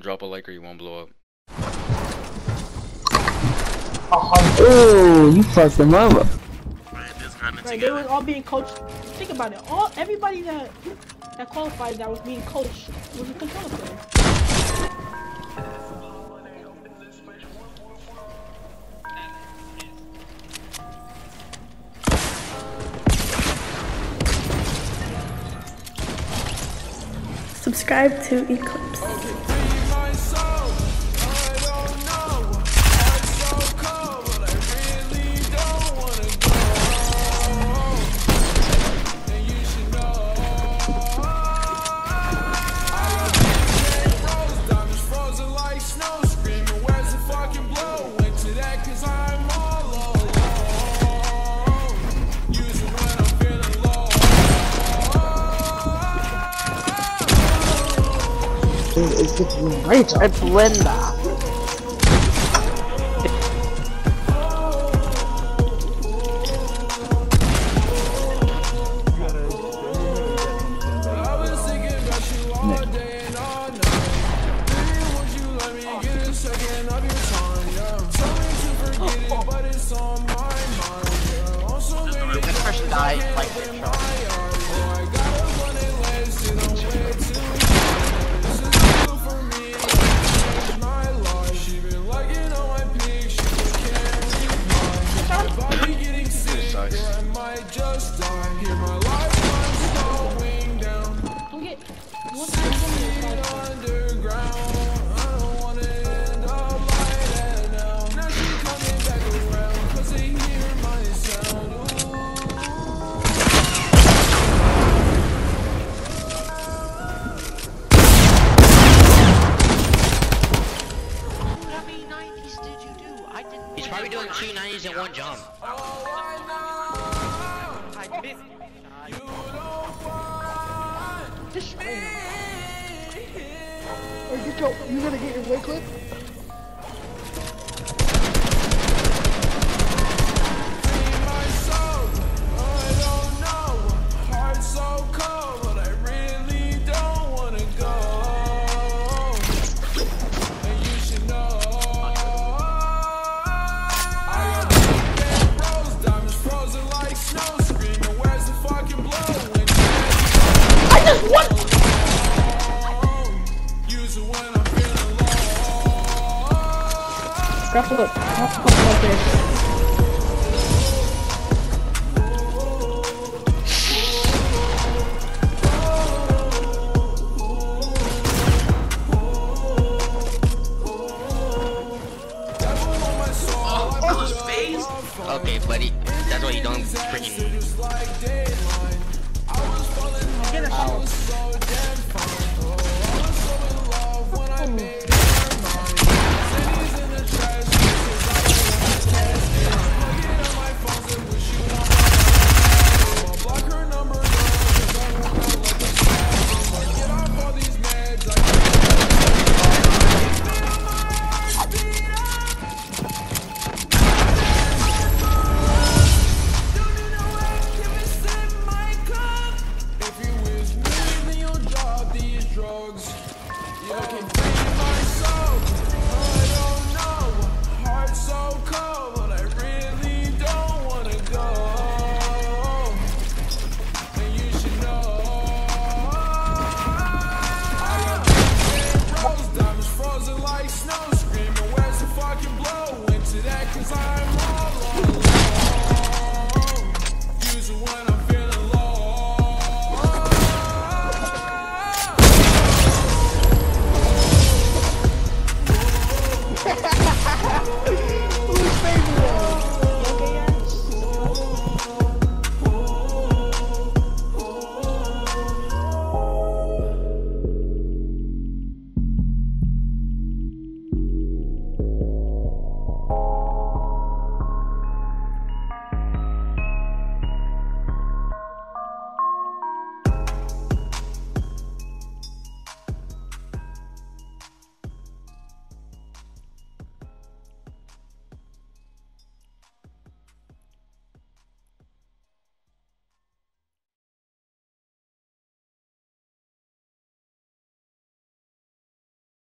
Drop a like or you won't blow up. Oh, you fucked them up. Right, this kind of Right, they were all being coached. Think about it. All everybody that that qualified that was being coached was a controller player. Subscribe to Eclips soul. It's Linda. This person died like their show. One time, one minute, How many 90s did you do? I did He's probably doing two You go. You gonna get your weight clip? Grab up. Grab up like this. Okay, buddy. That's why you don't freaking. Get a cause on.